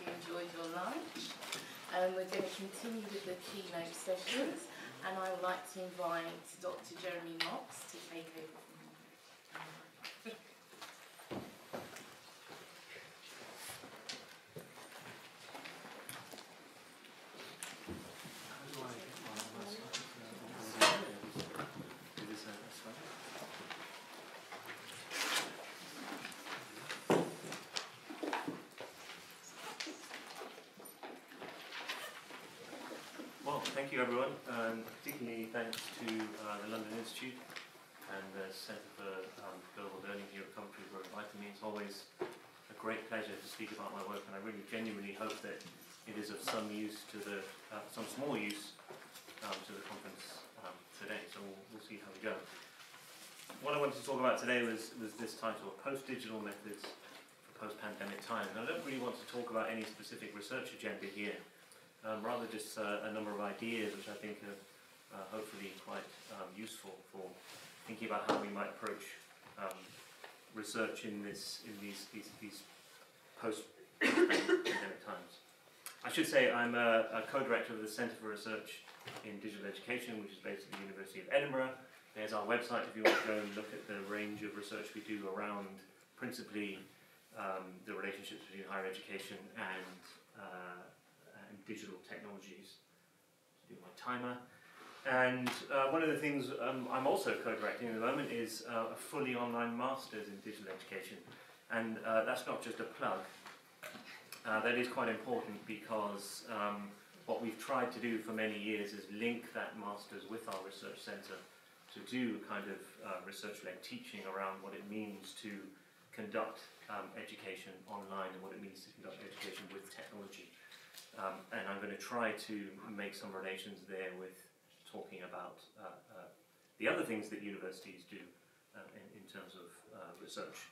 you enjoyed your lunch. Um, we're going to continue with the keynote sessions, and I would like to invite Dr. Jeremy Knox to take over from here. Well, thank you everyone, and particularly thanks to uh, the London Institute and the Centre for um, Global Learning here at Coventry for inviting me. It's always a great pleasure to speak about my work, and I really genuinely hope that it is of some use to the, uh, some small use um, to the conference um, today. So we'll, we'll see how we go. What I wanted to talk about today was, was this title, Post-Digital Methods for Post-Pandemic Times. And I don't really want to talk about any specific research agenda here um, rather just uh, a number of ideas which I think are uh, hopefully quite um, useful for thinking about how we might approach um, research in this in these these, these post pandemic times. I should say I'm a, a co-director of the Centre for Research in Digital Education, which is based at the University of Edinburgh. There's our website if you want to go and look at the range of research we do around principally um, the relationships between higher education and uh, and digital technologies. Do my timer. And uh, one of the things um, I'm also co-directing at the moment is uh, a fully online master's in digital education. And uh, that's not just a plug. Uh, that is quite important because um, what we've tried to do for many years is link that master's with our research centre to do kind of uh, research-led teaching around what it means to conduct um, education online and what it means to conduct education with technology. Um, and I'm going to try to make some relations there with talking about uh, uh, the other things that universities do uh, in, in, terms of uh, research.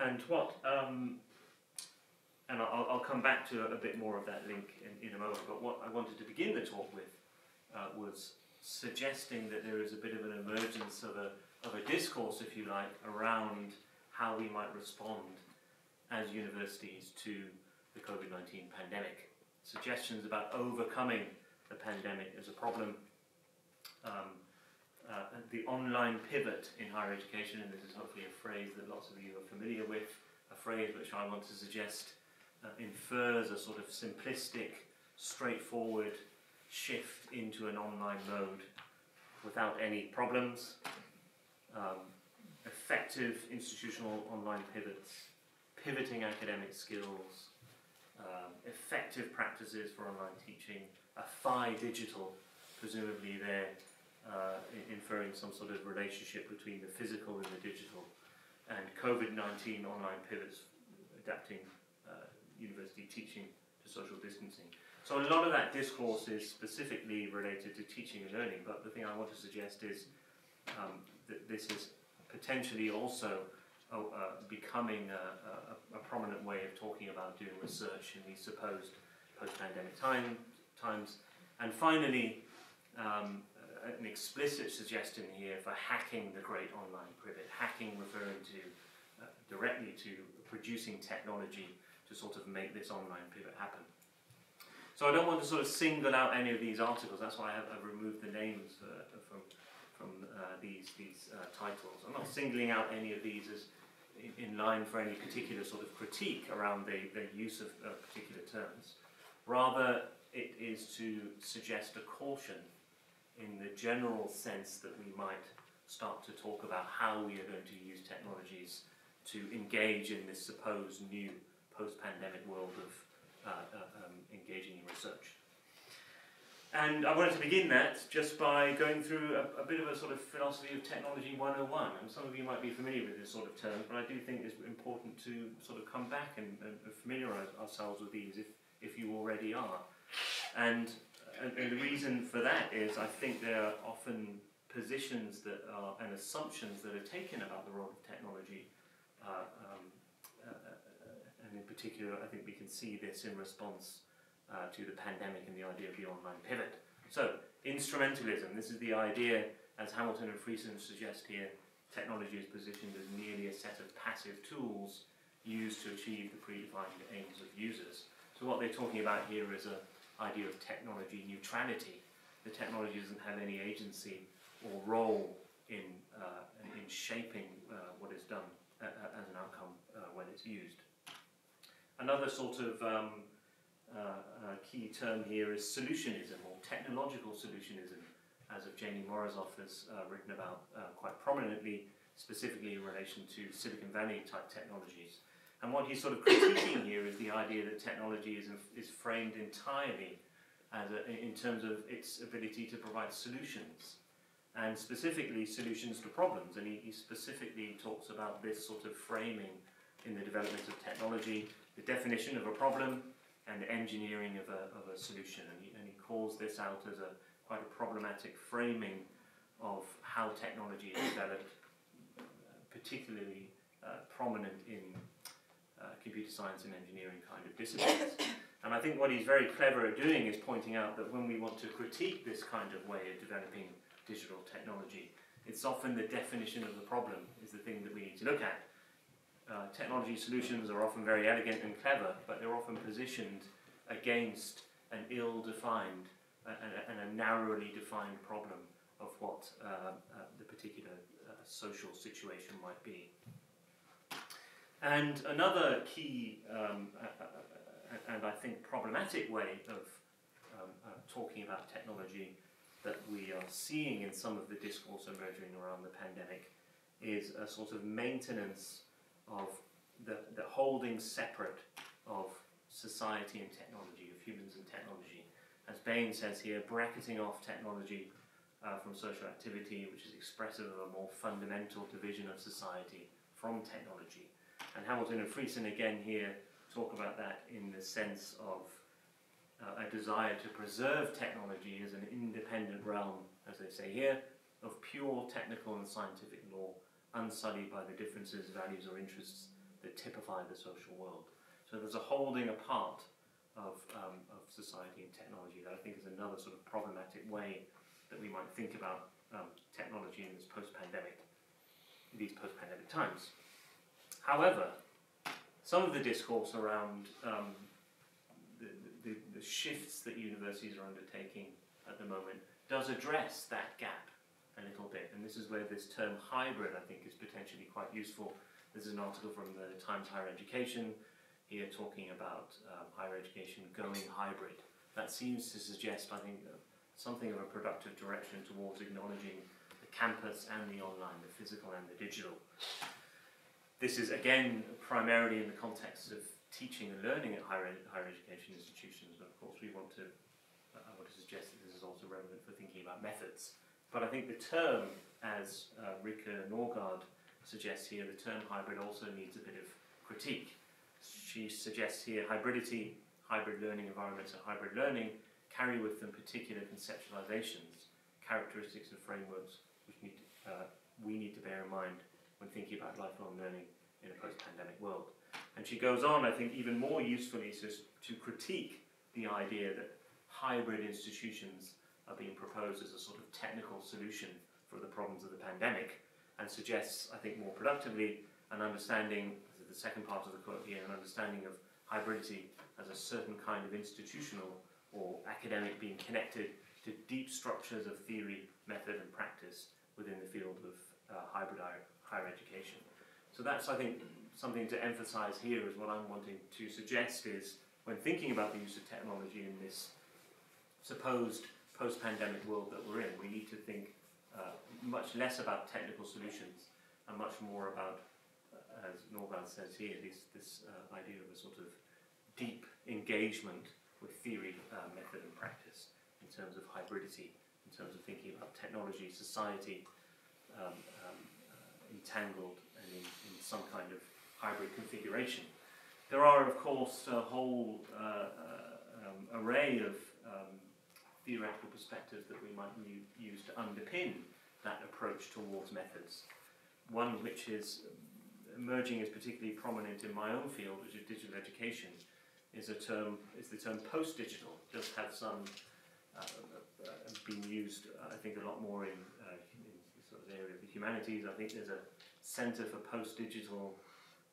And what, um, and I'll, I'll, come back to a, bit more of that link in, in, a moment, but what I wanted to begin the talk with uh, was suggesting that there is a bit of an emergence of a, of a discourse, if you like, around how we might respond as universities to the COVID-19 pandemic. Suggestions about overcoming the pandemic as a problem. Um, uh, the online pivot in higher education, and this is hopefully a phrase that lots of you are familiar with, a phrase which I want to suggest uh, infers a sort of simplistic, straightforward shift into an online mode without any problems. Um, effective institutional online pivots, pivoting academic skills, um, effective practices for online teaching, a phygital, presumably there uh, inferring some sort of relationship between the physical and the digital, and COVID-19 online pivots adapting uh, university teaching to social distancing. So a lot of that discourse is specifically related to teaching and learning, but the thing I want to suggest is um, that this is potentially also uh, becoming a, a, a, prominent way of talking about doing research in these supposed post-pandemic time, times. And finally, um, an explicit suggestion here for hacking the great online pivot, hacking referring to uh, directly to producing technology to sort of make this online pivot happen. So I don't want to sort of single out any of these articles, that's why I have, I've removed the names uh, from, from uh, these, these uh, titles. I'm not singling out any of these as in line for any particular sort of critique around the, the use of uh, particular terms. Rather, it is to suggest a caution in the general sense that we might start to talk about how we are going to use technologies to engage in this supposed new post-pandemic world of uh, uh, um, engaging in research. And I wanted to begin that just by going through a, a, bit of a sort of philosophy of technology 101. And some of you might be familiar with this sort of term, but I do think it's important to sort of come back and, and familiarise ourselves with these if, if you already are. And, and, and, the reason for that is I think there are often positions that are, and assumptions that are taken about the role of technology. Uh, um, uh, uh, and in particular, I think we can see this in response uh, to the pandemic and the idea of the online pivot. So, instrumentalism, this is the idea, as Hamilton and Friesen suggest here, technology is positioned as merely a set of passive tools used to achieve the predefined aims of users. So what they're talking about here is an idea of technology neutrality. The technology doesn't have any agency or role in, uh, in shaping uh, what is done uh, uh, as an outcome uh, when it's used. Another sort of um, Uh, uh, key term here is solutionism or technological solutionism, as Evgeny Morozov has uh, written about uh, quite prominently, specifically in relation to Silicon Valley type technologies. And what he's sort of critiquing here is the idea that technology is, is framed entirely as a, in terms of its ability to provide solutions, and specifically solutions to problems. And he, he specifically talks about this sort of framing in the development of technology, the definition of a problem, and engineering of a, of a solution. And he, and he calls this out as a quite a problematic framing of how technology is developed, particularly uh, prominent in uh, computer science and engineering kind of disciplines. and I think what he's very clever at doing is pointing out that when we want to critique this kind of way of developing digital technology, it's often the definition of the problem is the thing that we need to look at. Uh, technology solutions are often very elegant and clever, but they're often positioned against an ill-defined uh, and, a narrowly defined problem of what uh, uh the particular uh, social situation might be. And another key um, and I think problematic way of um, talking about technology that we are seeing in some of the discourse emerging around the pandemic is a sort of maintenance of the, the holding separate of society and technology, of humans and technology. As Bayne says here, bracketing off technology uh, from social activity, which is expressive of a more fundamental division of society from technology. And Hamilton and Friesen again here talk about that in the sense of uh, a desire to preserve technology as an independent realm, as they say here, of pure technical and scientific law, unsullied by the differences, values, or interests that typify the social world. So there's a holding apart of, um, of society and technology that I think is another sort of problematic way that we might think about um, technology in this post-pandemic, these post-pandemic times. However, some of the discourse around um, the, the, the shifts that universities are undertaking at the moment does address that gap a little bit. And this is where this term hybrid, I think, is potentially quite useful. This is an article from the Times Higher Education, here talking about um, higher education going hybrid. That seems to suggest, I think, uh, something of a productive direction towards acknowledging the campus and the online, the physical and the digital. This is, again, primarily in the context of teaching and learning at higher, ed higher education institutions. but of course, we want to, uh, I want to suggest that this is also relevant for thinking about methods. But I think the term, as uh, Rikke Nørgaard suggests here, the term hybrid also needs a bit of critique. She suggests here hybridity, hybrid learning environments and hybrid learning carry with them particular conceptualizations, characteristics and frameworks which need uh, we need to bear in mind when thinking about lifelong learning in a post-pandemic world. And she goes on, I think, even more usefully to critique the idea that hybrid institutions are being proposed as a sort of technical solution for the problems of the pandemic and suggests, I think more productively, an understanding, the second part of the quote here, an understanding of hybridity as a certain kind of institutional or academic being connected to deep structures of theory, method and practice within the field of uh, hybrid higher education. So that's, I think, something to emphasize here is what I'm wanting to suggest is when thinking about the use of technology in this supposed post-pandemic world that we're in, we need to think uh, much less about technical solutions and much more about, uh, as Nørgaard says here, this, this uh, idea of a sort of deep engagement with theory, uh, method and practice in terms of hybridity, in terms of thinking about technology, society, um, um, uh, entangled and in, in, some kind of hybrid configuration. There are, of course, a whole um, array of um, theoretical perspectives that we might use to underpin that approach towards methods. One which is emerging as particularly prominent in my own field, which is digital education, is a term is the term post-digital. Does have some uh, uh, been used, uh, I think, a lot more in, uh, in the sort of area of the humanities. I think there's a centre for post-digital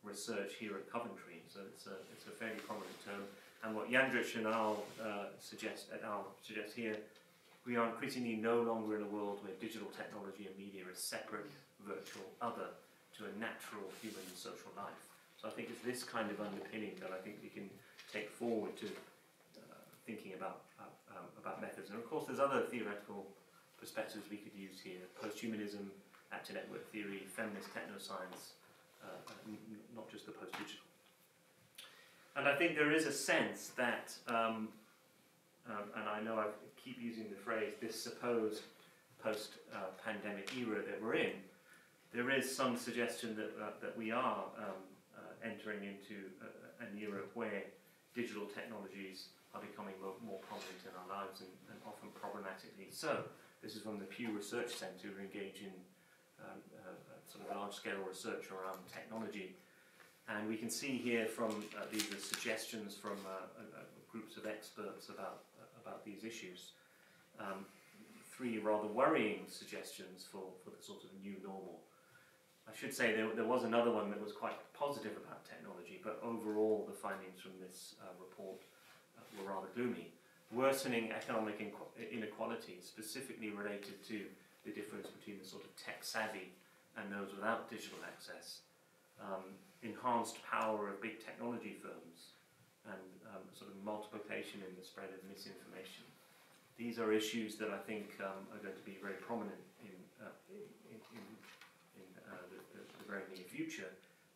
research here at Coventry. So it's a, it's a fairly prominent term. And what Jandrić and I'll uh, suggest, I'll suggest here, we are increasingly no longer in a world where digital technology and media is separate, virtual, other to a natural human social life. So I think it's this kind of underpinning that I think we can take forward to uh, thinking about uh, um, about methods. And of course, there's other theoretical perspectives we could use here: posthumanism, actor network theory, feminist technoscience, uh, not just the post-digital. And I think there is a sense that, um, um, and I know I keep using the phrase, this supposed post-pandemic era that we're in, there is some suggestion that, uh, that we are um, uh, entering into a, an era where digital technologies are becoming more, more prominent in our lives and, and, often problematically so. This is from the Pew Research Centre, who engage in um, uh, sort of large-scale research around technology and we can see here from uh, these are suggestions from uh, uh, groups of experts about, about these issues. Um, three rather worrying suggestions for, for the sort of new normal. I should say there, there was another one that was quite positive about technology, but overall the findings from this uh, report uh, were rather gloomy. Worsening economic inequality, specifically related to the difference between the sort of tech savvy and those without digital access. Um, enhanced power of big technology firms and um, sort of multiplication in the spread of misinformation. These are issues that I think um, are going to be very prominent in, uh, in, in, uh, the, the, the, very near future,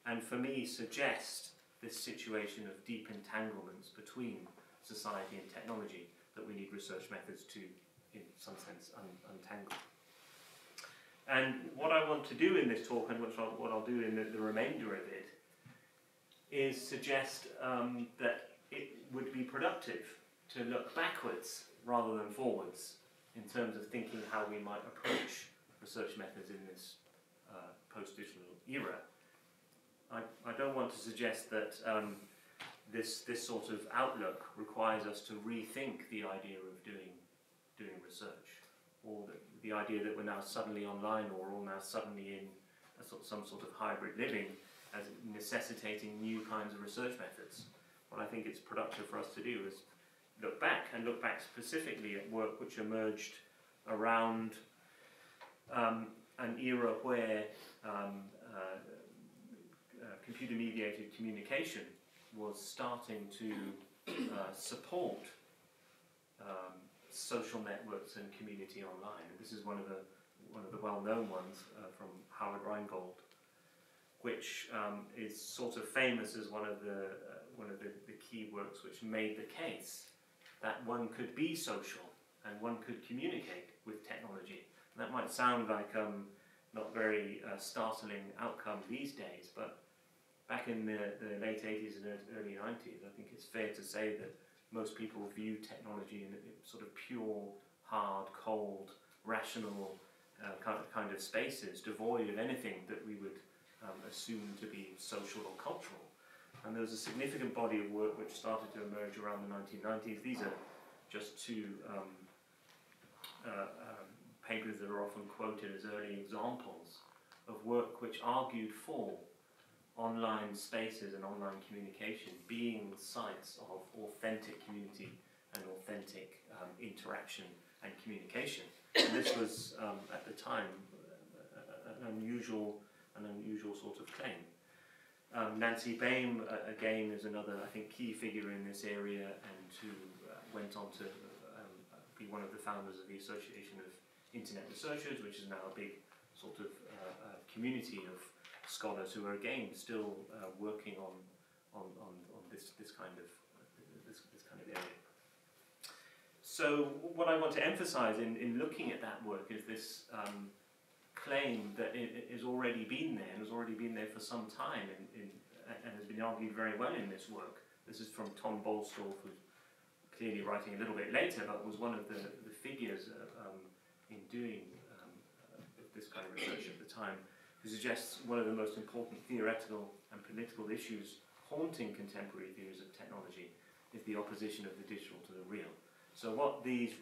and for me suggest this situation of deep entanglements between society and technology that we need research methods to, in some sense, un untangle. And what I want to do in this talk, and which I'll, what I'll do in the, the remainder of it, is suggest um, that it would be productive to look backwards rather than forwards in terms of thinking how we might approach research methods in this uh, post-digital era. I, I don't want to suggest that um, this, this sort of outlook requires us to rethink the idea of doing, doing research, or the, the idea that we're now suddenly online or all now suddenly in sort, some sort of hybrid living as necessitating new kinds of research methods. What I think it's productive for us to do is look back and look back specifically at work which emerged around um, an era where um, uh, uh, computer-mediated communication was starting to uh, support social networks and community online. This is one of the one of the well-known ones uh, from Howard Rheingold which um, is sort of famous as one of the uh, one of the, the key works which made the case that one could be social and one could communicate with technology. And that might sound like um, not very uh, startling outcome these days, but back in the, the late 80s and early 90s, I think it's fair to say that most people view technology in a sort of pure, hard, cold, rational uh, kind, of, kind of spaces, devoid of anything that we would um, assumed to be social or cultural. And there was a significant body of work which started to emerge around the 1990s. These are just two um, uh, um, papers that are often quoted as early examples of work which argued for online spaces and online communication being sites of authentic community and authentic um, interaction and communication. And this was, um, at the time, an unusual an unusual sort of claim. Um, Nancy Baym, uh, again, is another, I think, key figure in this area and who uh, went on to um, be one of the founders of the Association of Internet Researchers, which is now a big sort of uh, uh community of scholars who are, again, still uh, working on, on, on, on, this, this, kind of, this, this kind of area. So what I want to emphasize in, in looking at that work is this um, claim that it, has already been there and has already been there for some time in, in, and has been argued very well in this work. This is from Tom Boellstorff, who's clearly writing a little bit later, but was one of the, the figures uh, um, in doing um, uh, this kind of research at the time, who suggests one of the most important theoretical and political issues haunting contemporary theories of technology is the opposition of the digital to the real. So what these,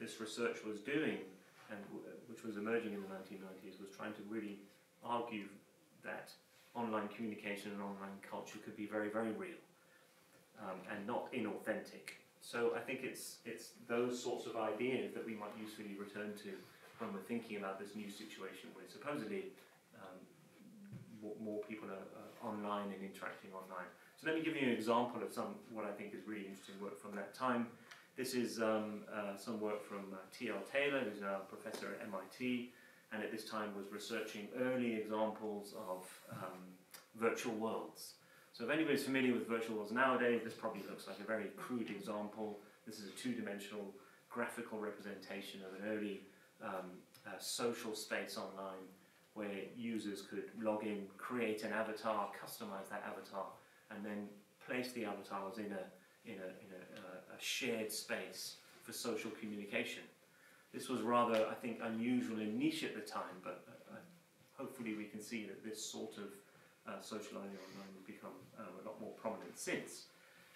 this research was doing and which was emerging in the 1990s, was trying to really argue that online communication and online culture could be very, very real um, and not inauthentic. So I think it's it's those sorts of ideas that we might usefully return to when we're thinking about this new situation where supposedly more, more people are, online and interacting online. So let me give you an example of some what I think is really interesting work from that time. This is um, uh, some work from uh, T.L. Taylor, who's now a professor at MIT, and at this time was researching early examples of um, virtual worlds. So if anybody's familiar with virtual worlds nowadays, this probably looks like a very crude example. This is a two-dimensional graphical representation of an early um, uh, social space online where users could log in, create an avatar, customize that avatar, and then place the avatars in a, in a, in a, uh, a shared space for social communication. This was rather, I think, unusual and niche at the time, but uh, hopefully we can see that this sort of uh, socializing online will become uh, a lot more prominent since.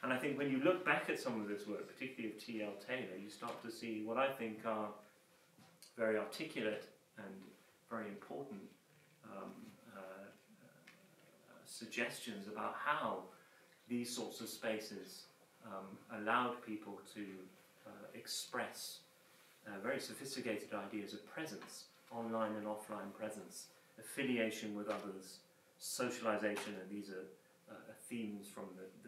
And I think when you look back at some of this work, particularly of T.L. Taylor, you start to see what I think are very articulate and very important um, uh, uh, suggestions about how these sorts of spaces um, allowed people to uh, express uh, very sophisticated ideas of presence, online and offline presence, affiliation with others, socialization, and these are uh, themes from the, the.